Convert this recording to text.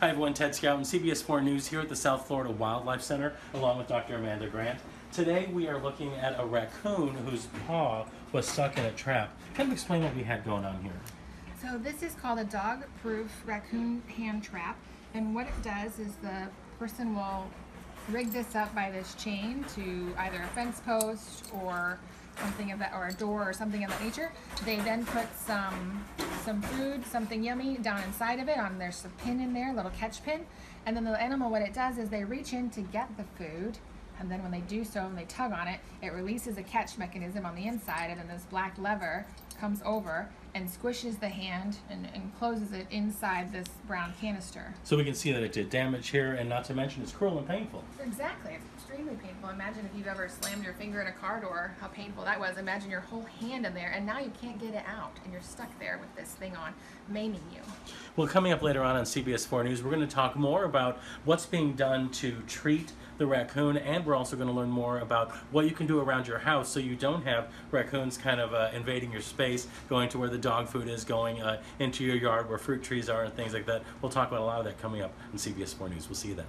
Hi everyone, Ted Scouten CBS 4 News here at the South Florida Wildlife Center along with Dr. Amanda Grant. Today we are looking at a raccoon whose paw was stuck in a trap. Kind of explain what we had going on here. So this is called a dog-proof raccoon hand trap, and what it does is the person will rig this up by this chain to either a fence post or something of that, or a door or something of that nature. They then put some some food, something yummy, down inside of it. On there's a pin in there, a little catch pin, and then the animal, what it does is they reach in to get the food. And then when they do so and they tug on it, it releases a catch mechanism on the inside, and then this black lever comes over and squishes the hand and, and closes it inside this brown canister. So we can see that it did damage here and not to mention it's cruel and painful. Exactly. Extremely painful. Imagine if you've ever slammed your finger in a car door, how painful that was. Imagine your whole hand in there, and now you can't get it out, and you're stuck there with this thing on, maiming you. Well, coming up later on on CBS 4 News, we're going to talk more about what's being done to treat the raccoon, and we're also going to learn more about what you can do around your house so you don't have raccoons kind of uh, invading your space, going to where the dog food is, going uh, into your yard where fruit trees are, and things like that. We'll talk about a lot of that coming up on CBS 4 News. We'll see you then.